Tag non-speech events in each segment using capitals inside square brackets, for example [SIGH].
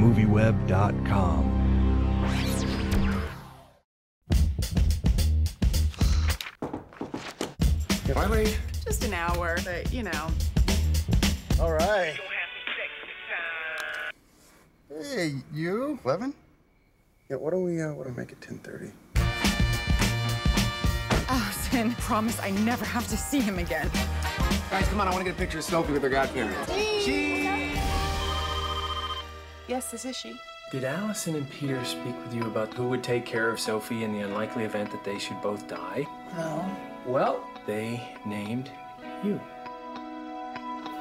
MovieWeb.com. Why wait? Just an hour, but you know. All right. Hey, you? Eleven? Yeah. What do we? Uh, what do we make it? Ten thirty. Allison, [LAUGHS] promise I never have to see him again. Guys, come on! I want to get a picture of Sophie with her godparents. Yes, this is she. Did Allison and Peter speak with you about who would take care of Sophie in the unlikely event that they should both die? No. Well, they named you.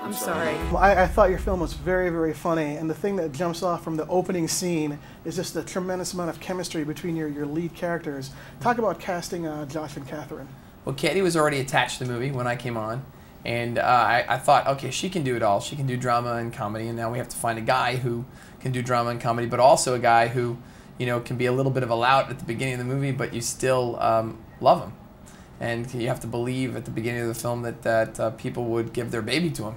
I'm sorry. Well, I, I thought your film was very, very funny, and the thing that jumps off from the opening scene is just the tremendous amount of chemistry between your, your lead characters. Talk about casting uh, Josh and Katherine. Well, Katie was already attached to the movie when I came on, and uh, I, I thought, okay, she can do it all. She can do drama and comedy, and now we have to find a guy who can do drama and comedy, but also a guy who, you know, can be a little bit of a lout at the beginning of the movie, but you still um, love him, and you have to believe at the beginning of the film that that uh, people would give their baby to him.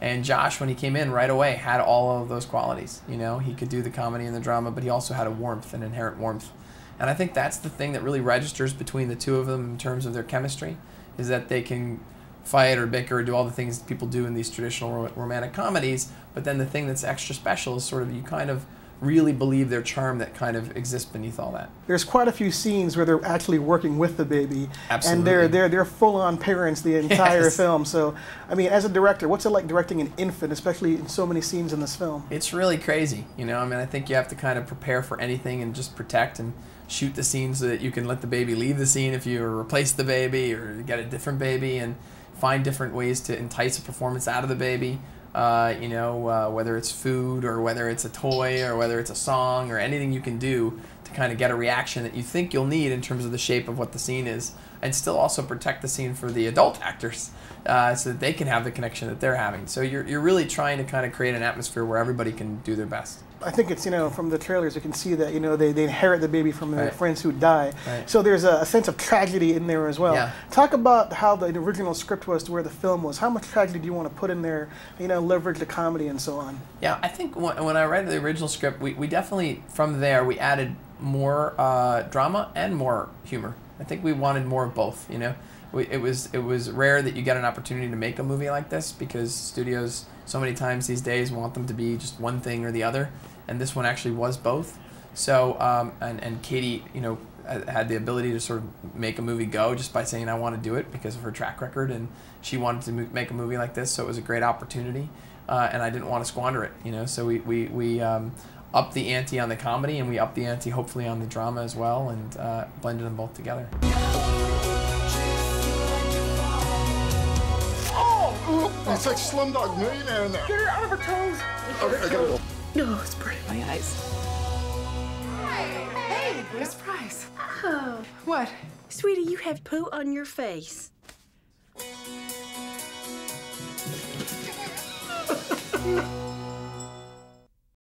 And Josh, when he came in right away, had all of those qualities. You know, he could do the comedy and the drama, but he also had a warmth, an inherent warmth. And I think that's the thing that really registers between the two of them in terms of their chemistry, is that they can fight or bicker or do all the things people do in these traditional ro- romantic comedies. But then the thing that's extra special is sort of you kind of really believe their charm that kind of exists beneath all that. There's quite a few scenes where they're actually working with the baby, Absolutely. and they're they're they're full-on parents the entire Yes. film. So, I mean, as a director, what's it like directing an infant, especially in so many scenes in this film? It's really crazy, you know. I mean, I think you have to kind of prepare for anything and just protect and shoot the scene so that you can let the baby leave the scene if you replace the baby or get a different baby and find different ways to entice a performance out of the baby. Uh, you know, uh, whether it's food or whether it's a toy or whether it's a song or anything you can do to kind of get a reaction that you think you'll need in terms of the shape of what the scene is, and still also protect the scene for the adult actors uh, so that they can have the connection that they're having. So you're, you're really trying to kind of create an atmosphere where everybody can do their best. I think it's you know from the trailers you can see that you know they, they inherit the baby from their Right. friends who die. Right. So there's a, a sense of tragedy in there as well. Yeah. Talk about how the original script was to where the film was. How much tragedy do you want to put in there? You know, leverage the comedy and so on. Yeah, I think when, when I read the original script, we, we definitely, from there, we added more uh, drama and more humor. I think we wanted more of both, you know? It, was, it was rare that you get an opportunity to make a movie like this because studios, so many times these days, want them to be just one thing or the other. And this one actually was both. So, um, and, and Katie, you know, had the ability to sort of make a movie go just by saying, I want to do it because of her track record. And she wanted to make a movie like this, so it was a great opportunity. Uh, and I didn't want to squander it, you know. So we, we, we um, upped the ante on the comedy and we upped the ante hopefully on the drama as well and uh, blended them both together. Oh, it's like Slumdog Millionaire in there. Get her out of her toes. Okay, I gotta go. No, it's burning my eyes. Hey, what a surprise. Oh, What? sweetie, you have poo on your face.